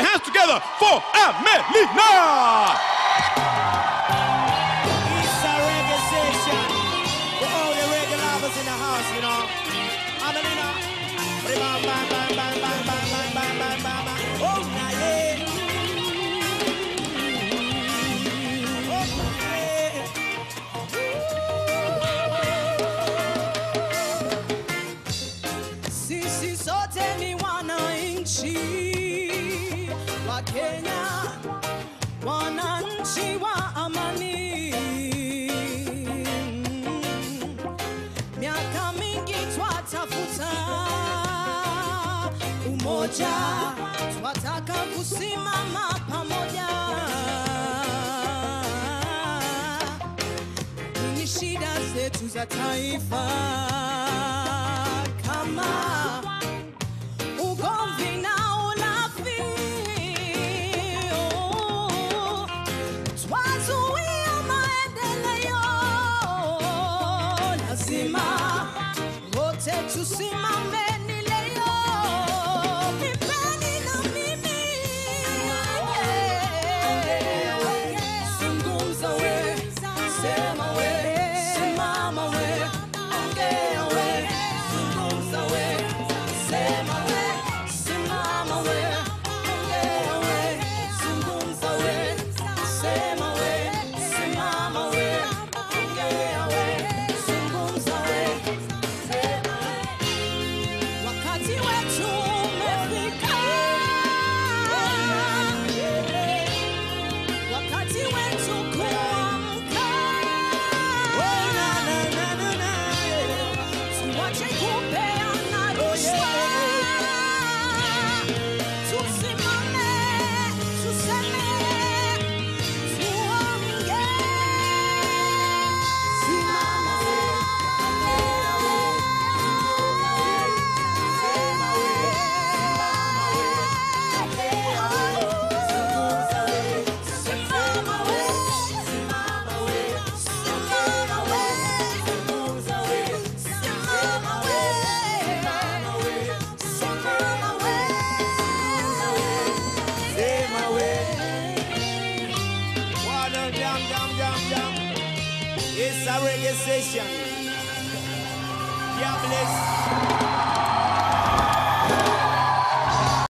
your hands together for Amileena! si so Kenya, wananchi wa amani. Miaka mingi twatafuta umoja, twataka kusimama pamoja. Ni shida zetu za taifa kama Sima, Rote to Sima. jam, jam, jam, jam. It's a reggae session. God bless.